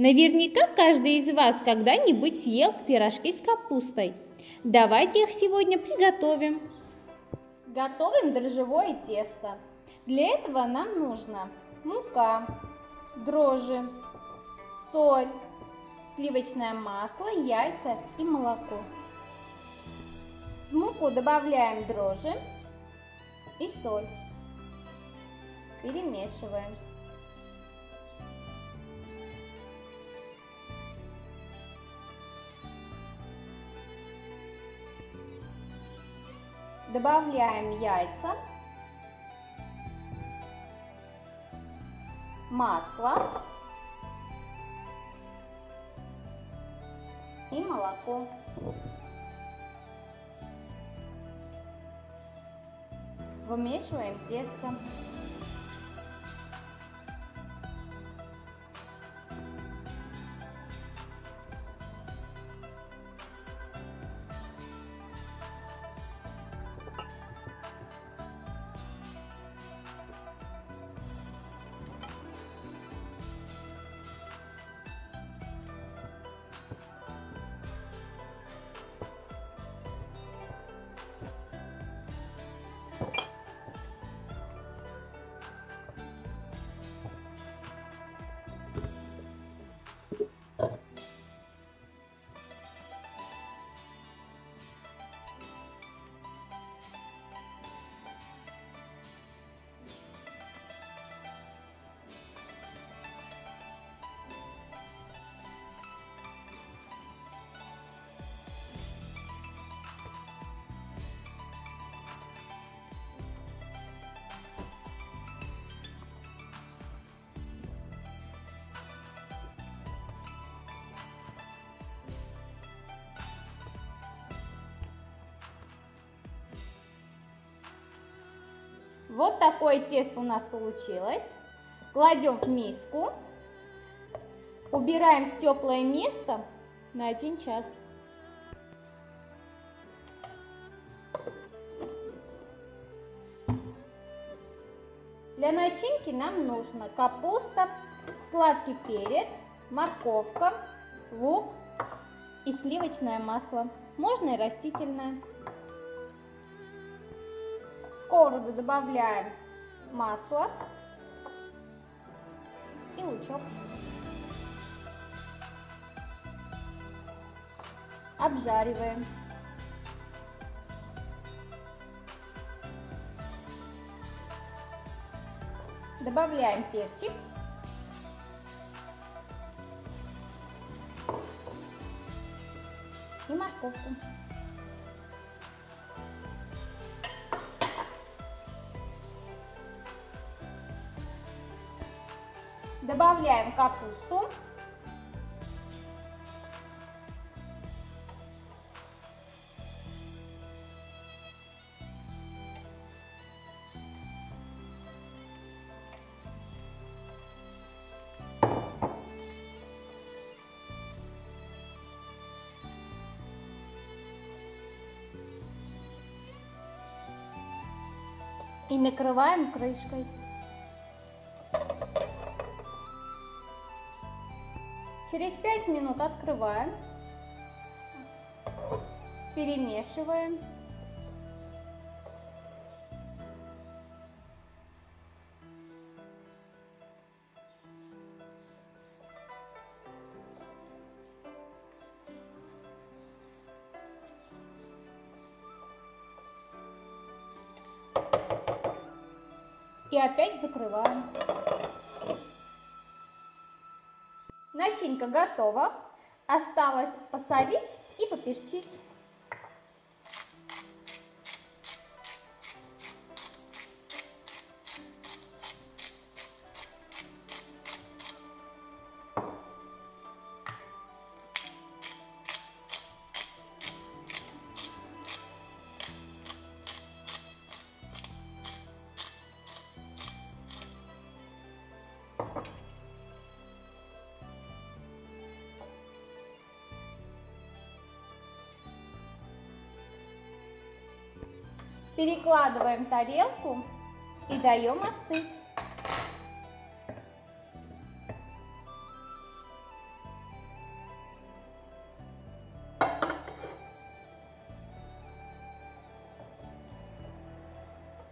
Наверняка каждый из вас когда-нибудь съел пирожки с капустой. Давайте их сегодня приготовим. Готовим дрожжевое тесто. Для этого нам нужно мука, дрожжи, соль, сливочное масло, яйца и молоко. В муку добавляем дрожжи и соль. Перемешиваем. Добавляем яйца, масло и молоко. Вымешиваем тесто. Вот такое тесто у нас получилось. Кладем в миску. Убираем в теплое место на один час. Для начинки нам нужно капуста, сладкий перец, морковка, лук и сливочное масло. Можно и растительное сковороду добавляем масло и лучок. Обжариваем. Добавляем перчик. И морковку. Добавляем капусту. И накрываем крышкой. Через 5 минут открываем, перемешиваем. И опять закрываем. Начинка готова. Осталось посолить и поперчить. Перекладываем тарелку и даем остыть.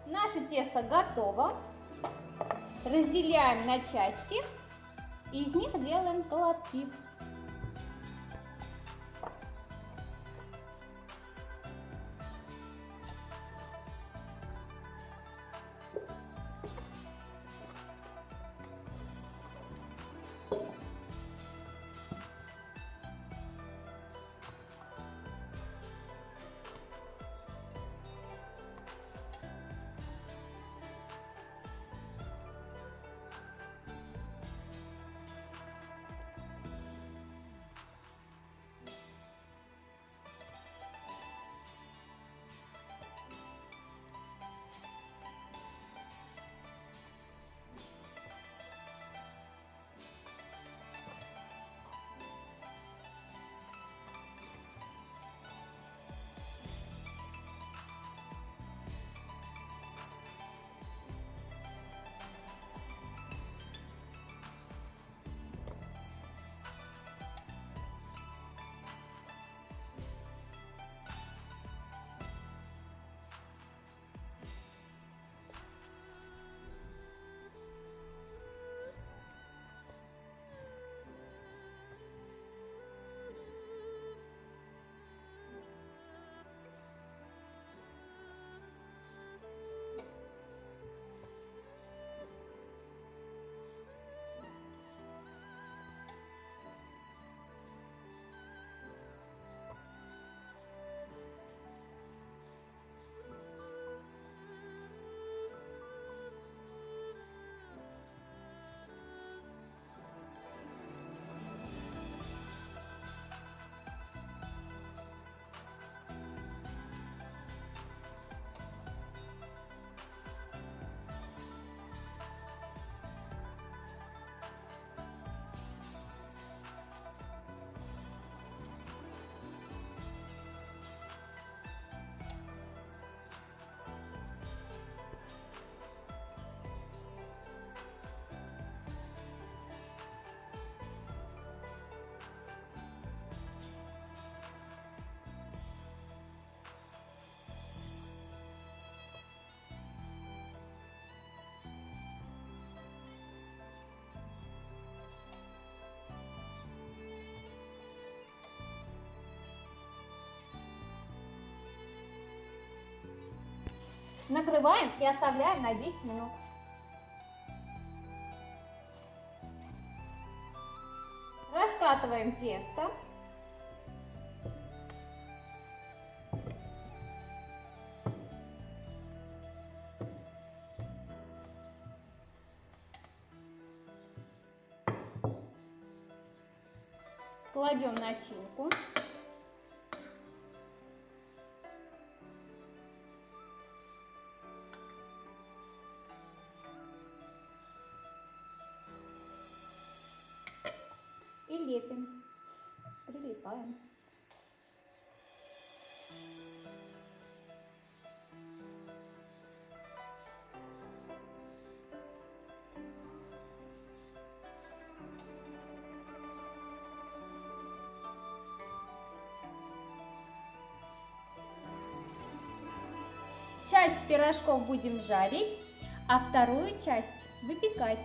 Наше тесто готово. Разделяем на части и из них делаем колотки. Накрываем и оставляем на 10 минут. Раскатываем тесто. Кладем начинку. Пирожков будем жарить, а вторую часть выпекать.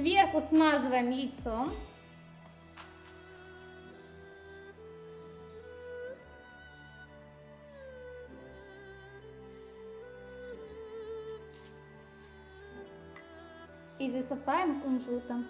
Сверху смазываем яйцом. И засыпаем кунжутом.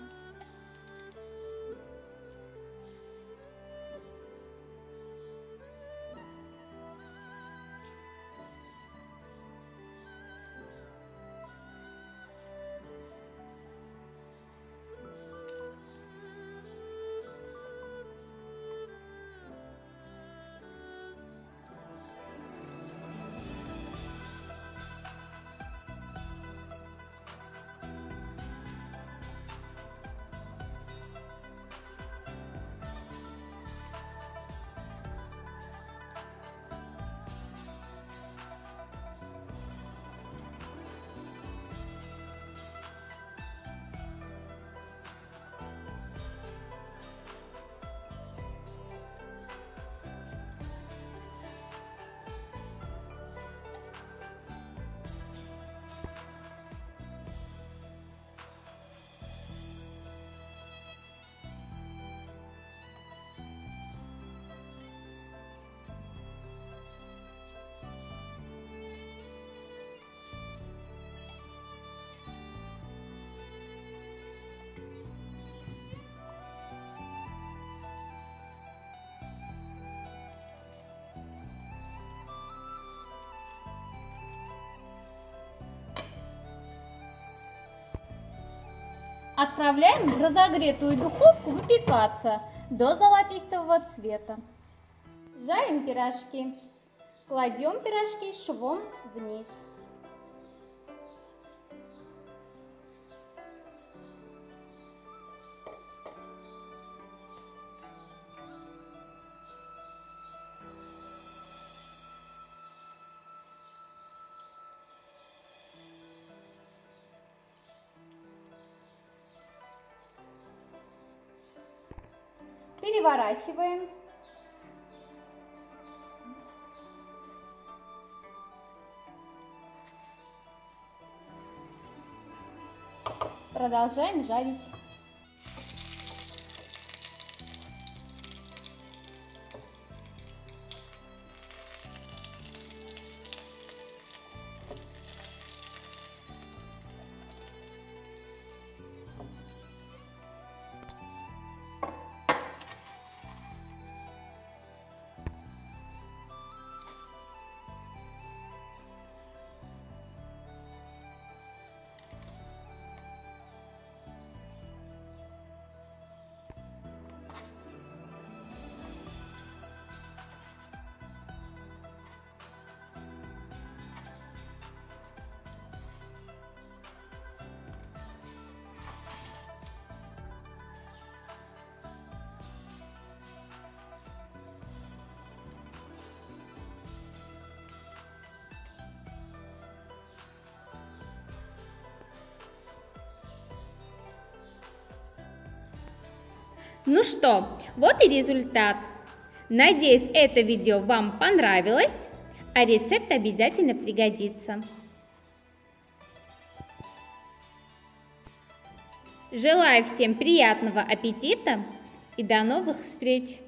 Отправляем в разогретую духовку выпекаться до золотистого цвета. Жарим пирожки. Кладем пирожки швом вниз. Переворачиваем. Продолжаем жарить. Ну что, вот и результат. Надеюсь, это видео вам понравилось, а рецепт обязательно пригодится. Желаю всем приятного аппетита и до новых встреч!